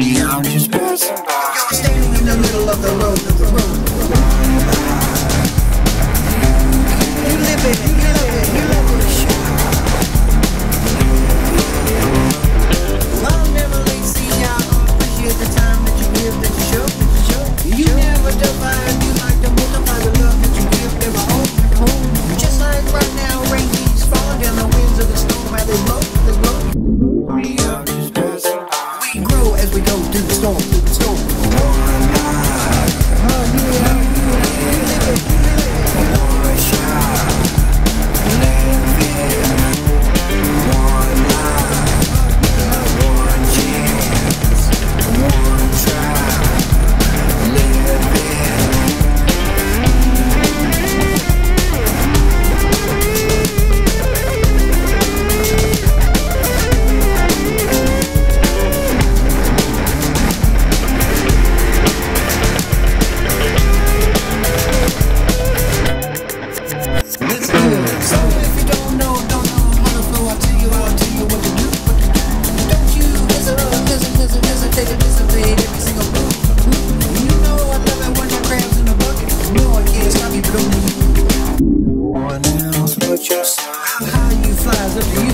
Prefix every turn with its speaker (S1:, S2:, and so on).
S1: me out his best. Standing in the middle of the road. with yourself. How you fly?